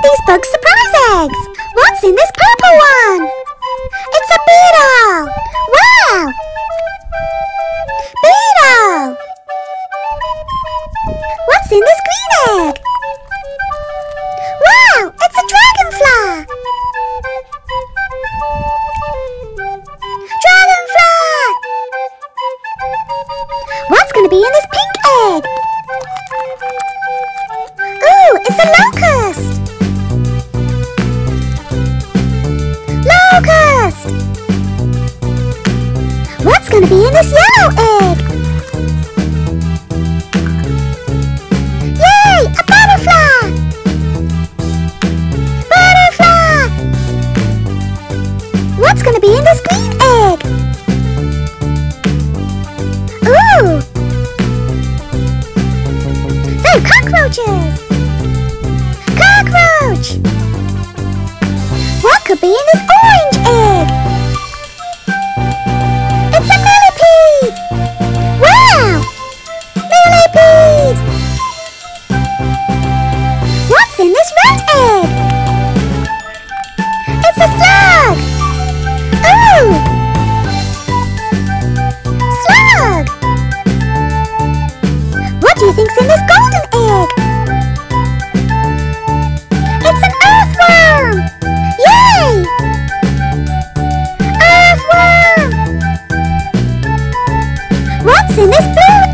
of these bug surprise eggs. What's in this purple one? It's a beetle. Wow. Beetle. What's in this What's gonna be in this yellow egg? Yay! A butterfly! Butterfly! What's gonna be in this green egg? Ooh! They're cockroaches! Cockroach! What could be in this orange egg? Everything's in this golden egg! It's an earthworm! Yay! Earthworm! What's in this blue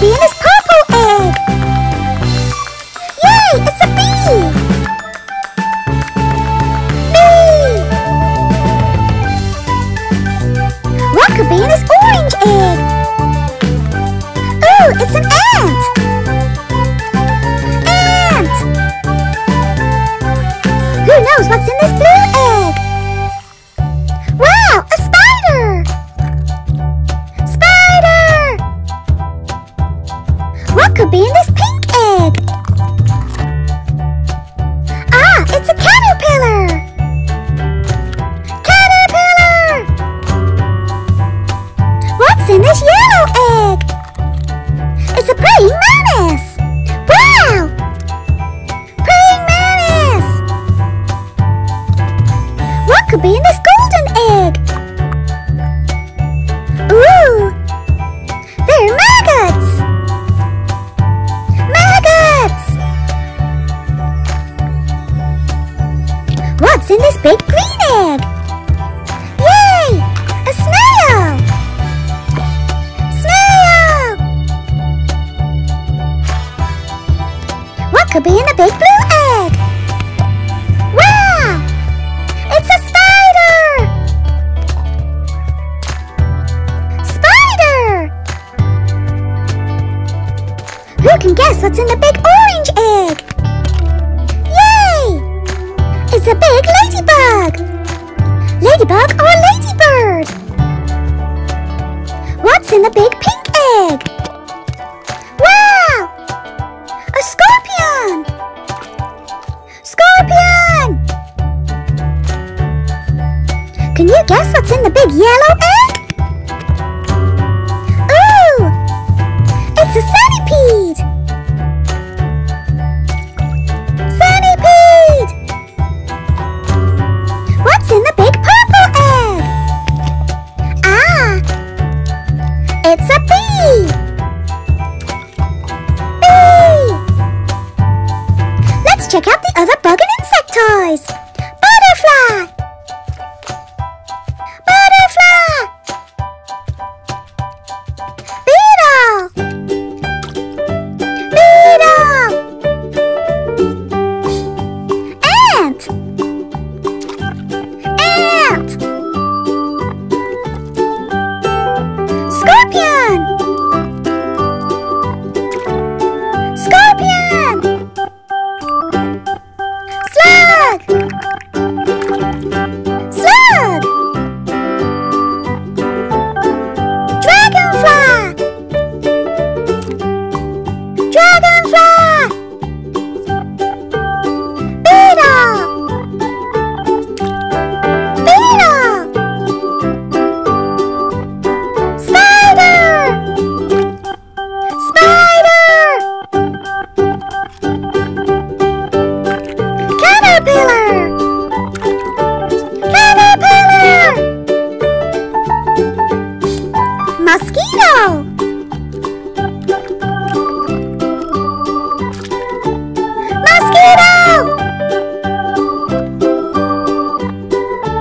vienes could be in a big Can you guess what's in the big yellow egg?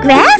Grasshopper.